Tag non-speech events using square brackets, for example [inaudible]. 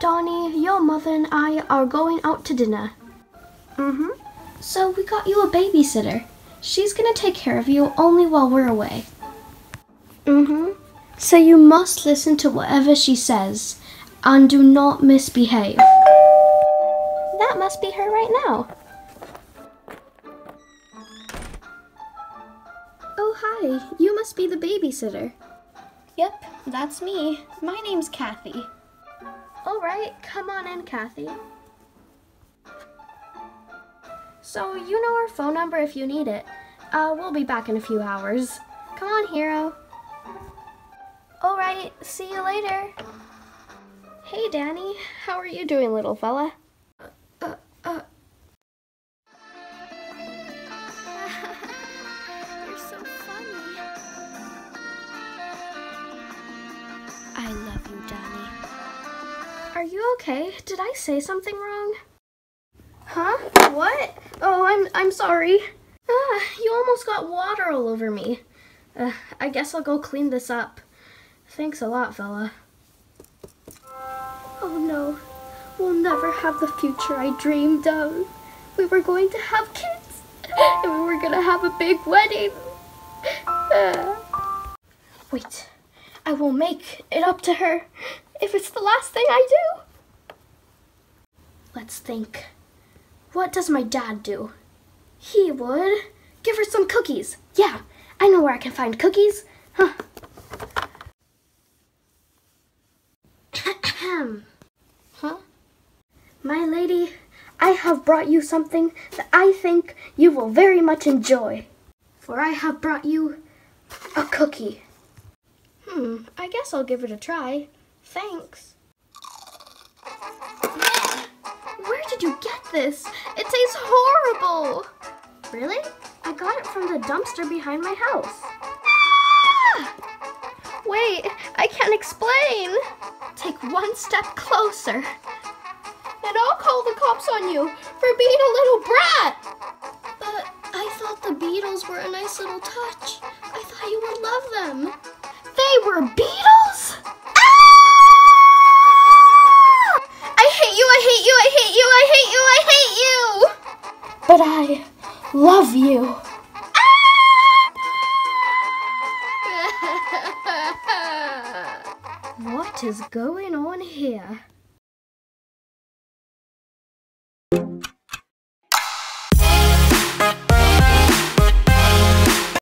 Donnie, your mother and I are going out to dinner. Mm-hmm. So we got you a babysitter. She's gonna take care of you only while we're away. Mm-hmm. So you must listen to whatever she says and do not misbehave. That must be her right now. Oh, hi. You must be the babysitter. Yep, that's me. My name's Kathy. All right, come on in, Kathy. So, you know our phone number if you need it. Uh, we'll be back in a few hours. Come on, hero. All right, see you later. Hey, Danny. How are you doing, little fella? I love you, Danny. Are you okay? Did I say something wrong? Huh? What? Oh, I'm I'm sorry. Ah, you almost got water all over me. Uh, I guess I'll go clean this up. Thanks a lot, fella. Oh no, we'll never have the future I dreamed of. We were going to have kids, and we were gonna have a big wedding. Uh, wait, I will make it up to her if it's the last thing I do. Let's think. What does my dad do? He would give her some cookies. Yeah, I know where I can find cookies. Huh. huh? My lady, I have brought you something that I think you will very much enjoy. For I have brought you a cookie. Hmm, I guess I'll give it a try. Thanks. Where did you get this? It tastes horrible. Really? I got it from the dumpster behind my house. Ah! Wait, I can't explain. Take one step closer. And I'll call the cops on you for being a little brat. Were Beatles? Ah! I hate you, I hate you, I hate you, I hate you, I hate you! But I love you. Ah! [laughs] what is going on here?